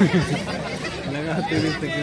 लगाते भी तक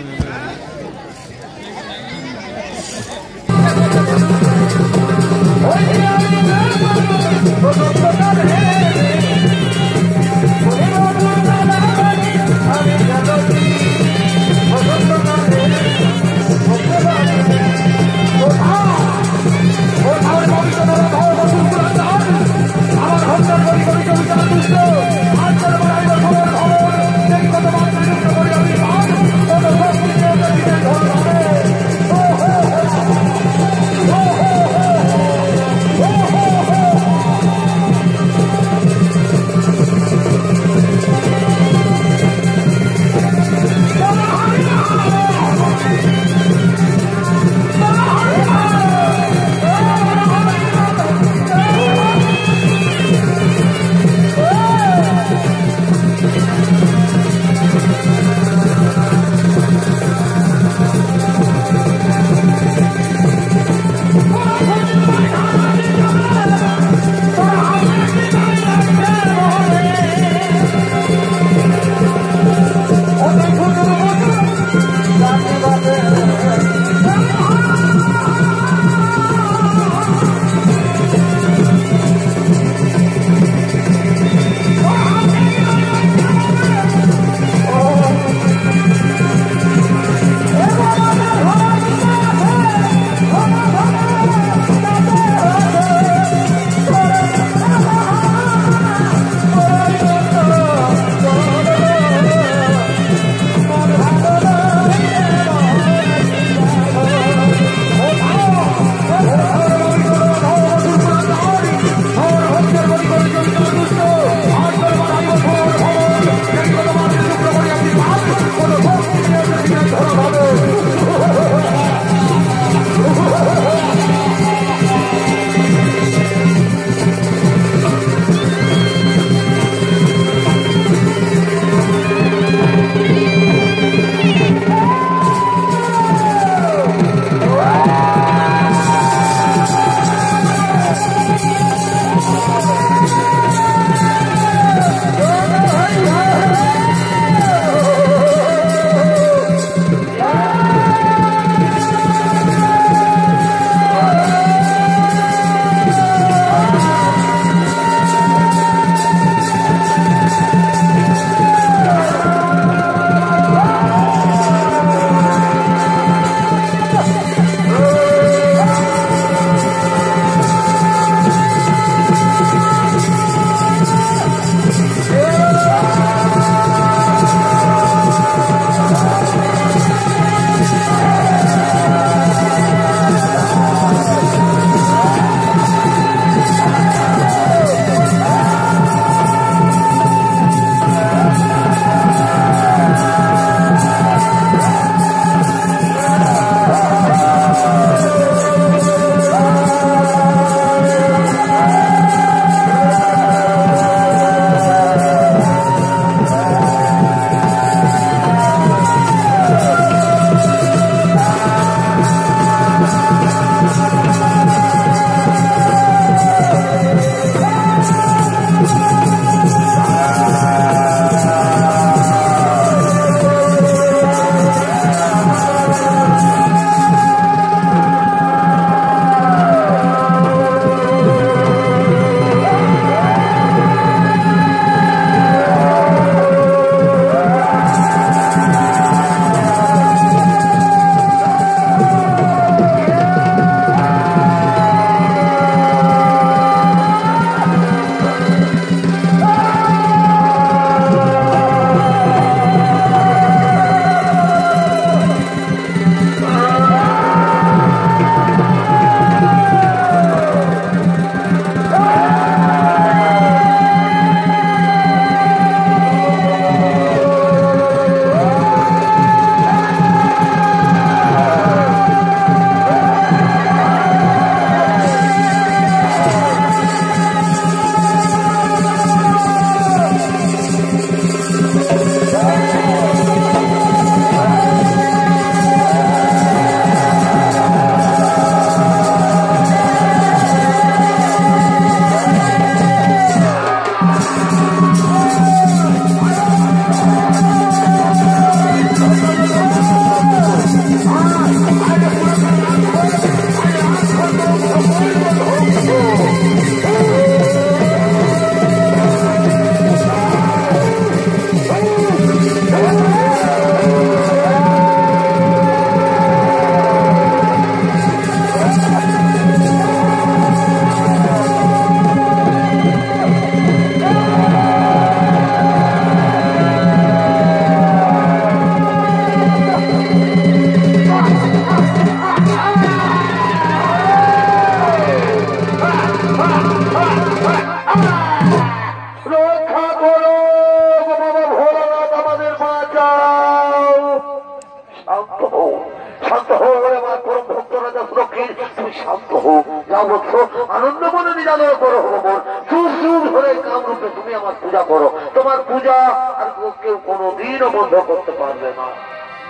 হও আনন্দ মনে নিরাদর করো ভগবান সুর সুর ধরে কামরূপে তুমি আমার পূজা করো। তোমার পূজা আর কেউ কোনোদিনও বন্ধ করতে পারবে না।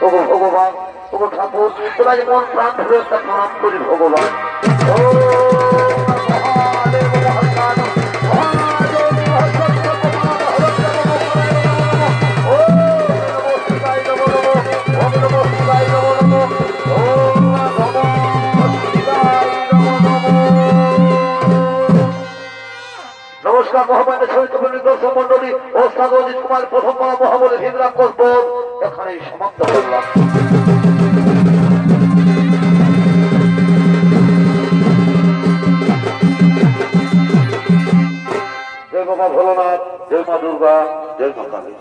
ওগো ভগবান, ওগো ঠাকুর তোমাকে মন প্রাণ ধরে একটা প্রণাম করি ভগবান। নমস্কার, মহামান্য চরিত্র দর্শক মন্ডলী ও সাগরজিৎ কুমার, প্রথম বলা মহাবলী ভীমরাক্ষস বোধ এখানেই সমাপ্ত করলাম জয় ভোলানাথ, জয় মা দুর্গা, জয় মা কালী।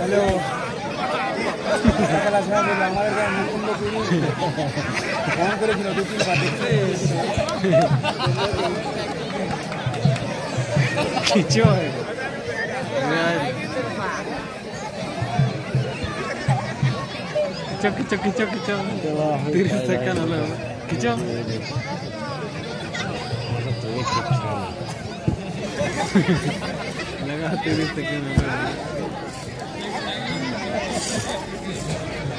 হ্যালো। কিছু কিচো কিচো কিচো তিরিশ সেকেন্ড হলে কিচো लगा तेरे तक